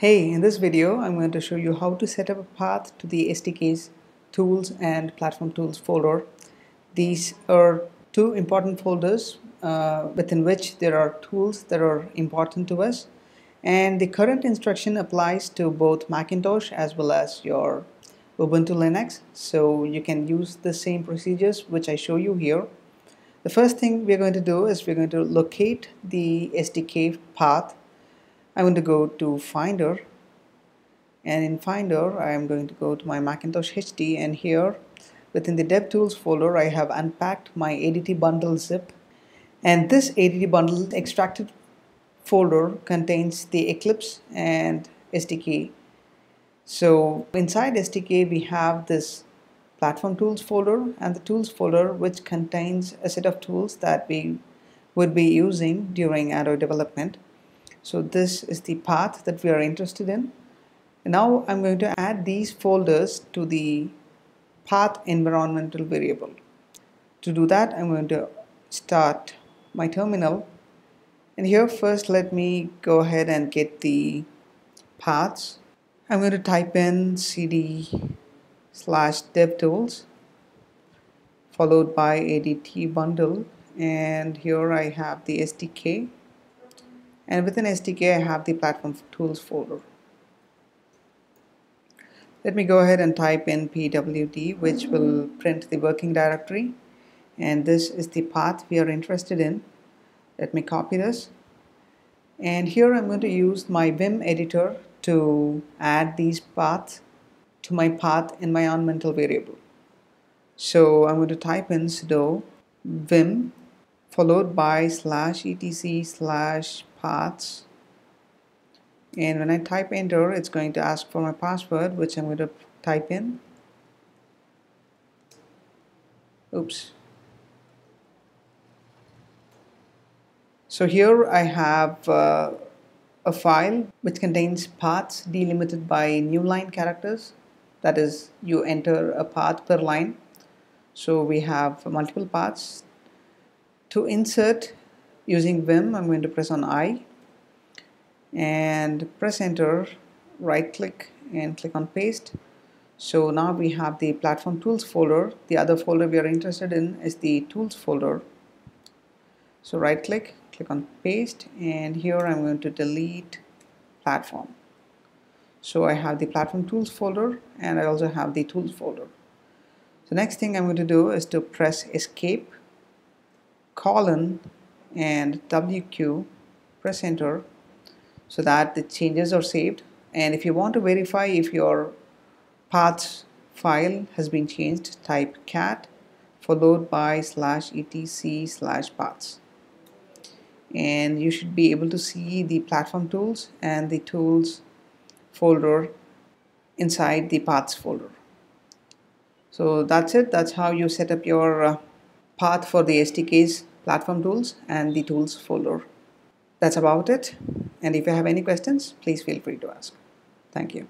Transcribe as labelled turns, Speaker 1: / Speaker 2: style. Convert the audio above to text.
Speaker 1: Hey, in this video I'm going to show you how to set up a path to the SDK's tools and platform tools folder. These are two important folders uh, within which there are tools that are important to us and the current instruction applies to both Macintosh as well as your Ubuntu Linux so you can use the same procedures which I show you here. The first thing we're going to do is we're going to locate the SDK path I'm going to go to Finder. And in Finder I am going to go to my Macintosh HD and here within the DevTools folder I have unpacked my ADT bundle zip. And this ADT bundle extracted folder contains the Eclipse and SDK so inside SDK we have this platform tools folder and the tools folder which contains a set of tools that we would be using during Android development so this is the path that we are interested in. Now I'm going to add these folders to the path environmental variable. To do that, I'm going to start my terminal. And here first let me go ahead and get the paths. I'm going to type in cd slash devtools followed by ADT bundle and here I have the SDK and within SDK I have the platform tools folder. Let me go ahead and type in pwd which will print the working directory and this is the path we are interested in. Let me copy this and here I'm going to use my Vim editor to add these paths to my path in my environmental variable. So I'm going to type in sudo vim followed by slash etc slash paths and when I type enter it's going to ask for my password which I'm going to type in. Oops. So here I have uh, a file which contains paths delimited by new line characters. That is you enter a path per line. So we have multiple paths. To insert using Vim I'm going to press on I. And press enter right click and click on paste. So now we have the platform tools folder. The other folder we are interested in is the tools folder. So right click click on paste and here I'm going to delete platform. So I have the platform tools folder and I also have the tools folder. So next thing I'm going to do is to press escape colon and WQ press enter so that the changes are saved. And if you want to verify if your paths file has been changed type cat followed by slash etc slash paths. And you should be able to see the platform tools and the tools folder inside the paths folder. So that's it. That's how you set up your uh, path for the SDKs platform tools and the tools folder. That's about it. And if you have any questions, please feel free to ask. Thank you.